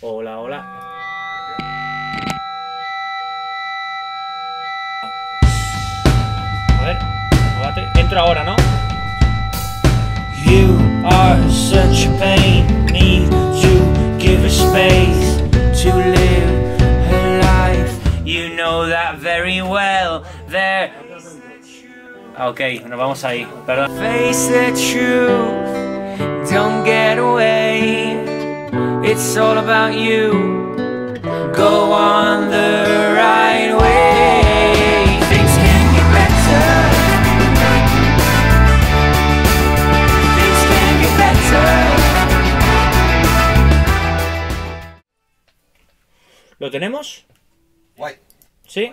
Hola, hola. A ver, entro ahora, ¿no? You are such a pain, need to give her space to live her life. You know that very well. There, ok, nos vamos ahí. Perdón. face the truth, It's all about you. Go on the right way. Things can get better. Things can get better. ¿Lo tenemos? Guay. ¿Sí?